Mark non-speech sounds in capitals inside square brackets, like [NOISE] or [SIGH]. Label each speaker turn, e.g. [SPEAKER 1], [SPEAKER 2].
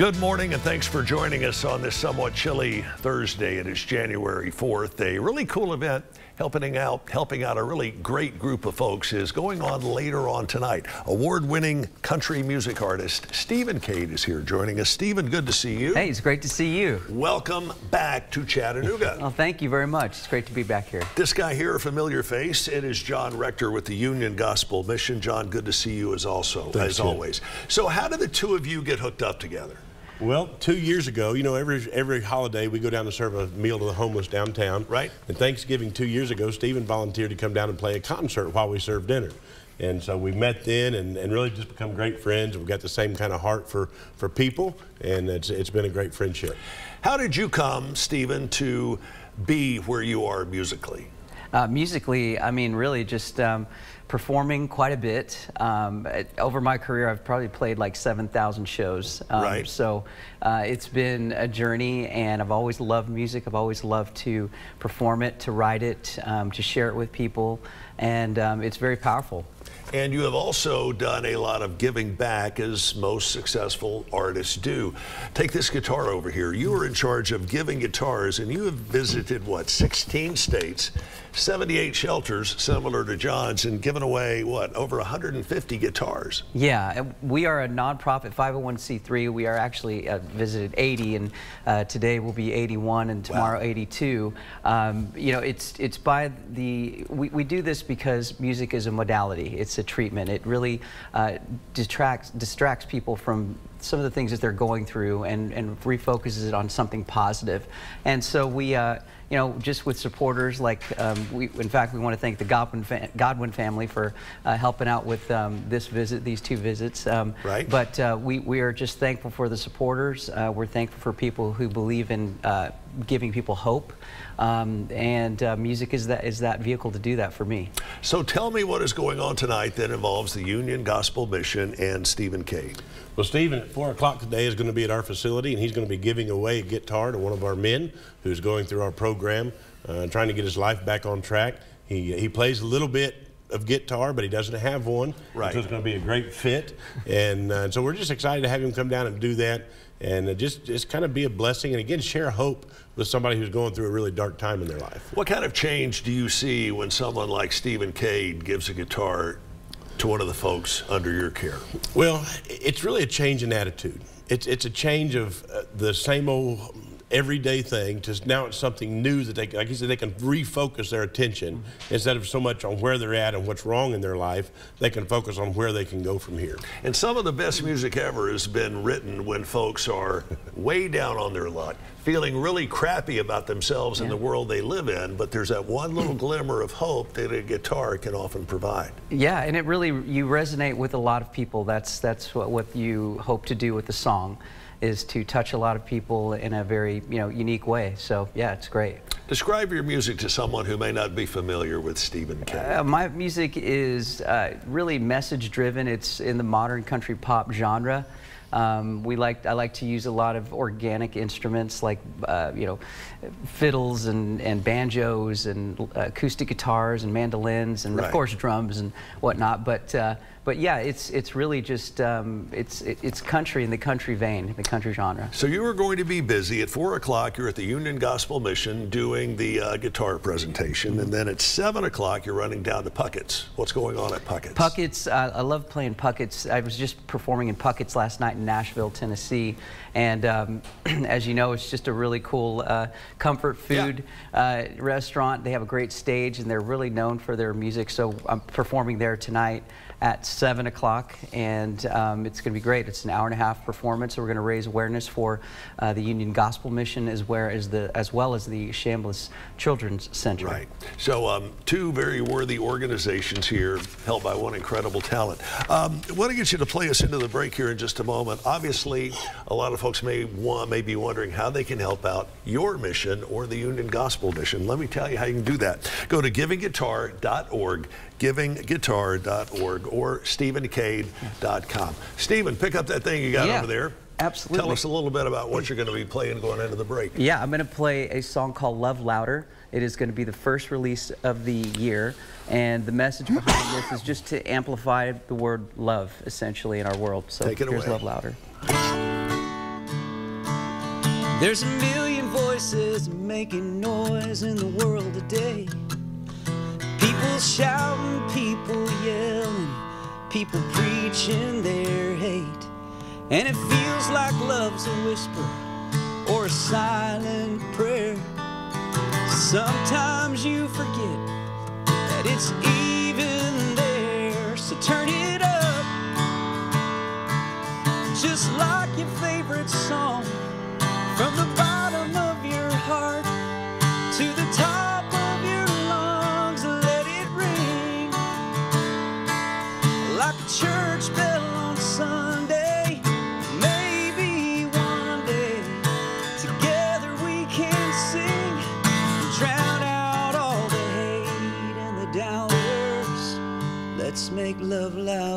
[SPEAKER 1] Good morning and thanks for joining us on this somewhat chilly Thursday. It is January 4th. A really cool event helping out helping out a really great group of folks is going on later on tonight. Award-winning country music artist Steven Cade is here joining us. Steven, good to see you.
[SPEAKER 2] Hey, it's great to see you.
[SPEAKER 1] Welcome back to Chattanooga. [LAUGHS]
[SPEAKER 2] well, thank you very much. It's great to be back here.
[SPEAKER 1] This guy here, a familiar face, it is John Rector with the Union Gospel Mission. John, good to see you as also
[SPEAKER 3] Thanks,
[SPEAKER 1] as always. So how did the two of you get hooked up together?
[SPEAKER 3] Well, two years ago, you know, every every holiday we go down to serve a meal to the homeless downtown.
[SPEAKER 1] Right.
[SPEAKER 3] And Thanksgiving two years ago, Steven volunteered to come down and play a concert while we served dinner. And so we met then and, and really just become great friends. We've got the same kind of heart for, for people, and it's, it's been a great friendship.
[SPEAKER 1] How did you come, Steven, to be where you are musically?
[SPEAKER 2] Uh, musically, I mean, really just um, performing quite a bit. Um, over my career, I've probably played like 7,000 shows. Um,
[SPEAKER 1] right.
[SPEAKER 2] So uh, it's been a journey, and I've always loved music. I've always loved to perform it, to write it, um, to share it with people, and um, it's very powerful.
[SPEAKER 1] And you have also done a lot of giving back as most successful artists do. Take this guitar over here. You are in charge of giving guitars and you have visited, what, 16 states, 78 shelters similar to John's and given away, what, over 150 guitars.
[SPEAKER 2] Yeah, we are a nonprofit 501c3. We are actually uh, visited 80 and uh, today will be 81 and tomorrow wow. 82. Um, you know, it's, it's by the, we, we do this because music is a modality. It's a treatment. It really uh, distracts, distracts people from some of the things that they're going through and, and refocuses it on something positive. And so we, uh, you know, just with supporters like, um, we, in fact, we want to thank the Godwin, fa Godwin family for uh, helping out with um, this visit, these two visits. Um,
[SPEAKER 1] right.
[SPEAKER 2] But uh, we, we are just thankful for the supporters. Uh, we're thankful for people who believe in uh, giving people hope. Um, and uh, music is that is that vehicle to do that for me.
[SPEAKER 1] So tell me what is going on tonight that involves the Union Gospel Mission and Steven Cade.
[SPEAKER 3] Well, Steven, at 4 o'clock today is going to be at our facility, and he's going to be giving away a guitar to one of our men who's going through our program, uh, trying to get his life back on track. He, he plays a little bit of guitar, but he doesn't have one.
[SPEAKER 1] Right.
[SPEAKER 3] So it's going to be a great fit. And uh, so we're just excited to have him come down and do that and uh, just, just kind of be a blessing and again share hope with somebody who's going through a really dark time in their life.
[SPEAKER 1] What kind of change do you see when someone like Steven Cade gives a guitar to one of the folks under your care?
[SPEAKER 3] Well, it's really a change in attitude. It's, it's a change of uh, the same old everyday thing to now it's something new that they, like you said, they can refocus their attention instead of so much on where they're at and what's wrong in their life. They can focus on where they can go from here.
[SPEAKER 1] And some of the best music ever has been written when folks are way down on their luck, feeling really crappy about themselves yeah. and the world they live in, but there's that one little [CLEARS THROAT] glimmer of hope that a guitar can often provide.
[SPEAKER 2] Yeah, and it really, you resonate with a lot of people. That's, that's what, what you hope to do with the song is to touch a lot of people in a very you know unique way. So yeah, it's great.
[SPEAKER 1] Describe your music to someone who may not be familiar with Steven Cade.
[SPEAKER 2] Uh, my music is uh, really message driven. It's in the modern country pop genre. Um, we like I like to use a lot of organic instruments like uh, you know fiddles and, and banjos and acoustic guitars and mandolins and
[SPEAKER 1] right.
[SPEAKER 2] of course drums and whatnot. But uh, but yeah, it's it's really just um, it's it's country in the country vein, the country genre.
[SPEAKER 1] So you are going to be busy at four o'clock. You're at the Union Gospel Mission doing the uh, guitar presentation, and then at seven o'clock you're running down to Puckett's. What's going on at Puckett's?
[SPEAKER 2] Puckett's, uh, I love playing Puckett's. I was just performing in Puckett's last night in Nashville, Tennessee, and um, [CLEARS THROAT] as you know, it's just a really cool uh, comfort food yeah. Uh, restaurant. They have a great stage, and they're really known for their music. So I'm performing there tonight at 7 o'clock, and um, it's going to be great. It's an hour and a half performance, so we're going to raise awareness for uh, the Union Gospel Mission as well as, the, as well as the Chambliss Children's Center.
[SPEAKER 1] Right. So um, two very worthy organizations here, held by one incredible talent. Um, I want to get you to play us into the break here in just a moment. Obviously, a lot of folks may, may be wondering how they can help out your mission or the Union Gospel Mission. Let me tell you how you can do that. Go to givingguitar.org givingguitar.org or stevencade.com. Steven, pick up that thing you got
[SPEAKER 2] yeah.
[SPEAKER 1] over there.
[SPEAKER 2] Absolutely.
[SPEAKER 1] Tell us a little bit about what you're going to be playing going into the break.
[SPEAKER 2] Yeah, I'm going to play a song called Love Louder. It is going to be the first release of the year, and the message behind this is just to amplify the word love, essentially, in our world. So
[SPEAKER 1] Take it
[SPEAKER 2] here's
[SPEAKER 1] away.
[SPEAKER 2] Love Louder. There's a million voices making noise in the world today. People shouting, people yelling, people preaching their hate. And it feels like love's a whisper or a silent prayer. Sometimes you forget that it's even there. So turn it up, just like your favorite song from the. love.